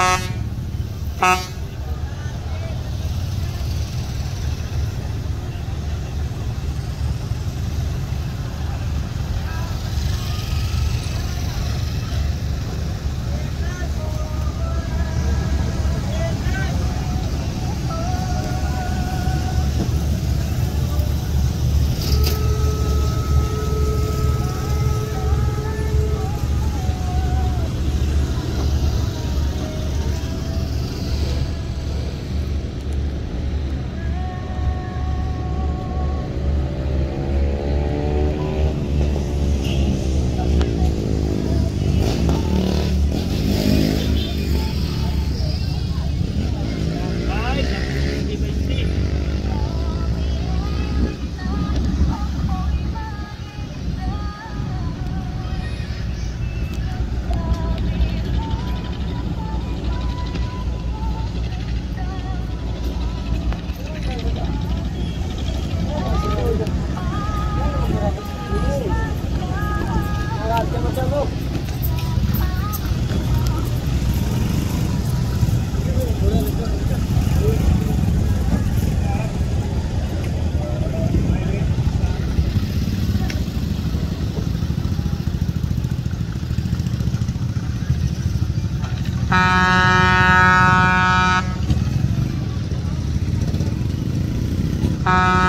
Huh? Ah. Uh...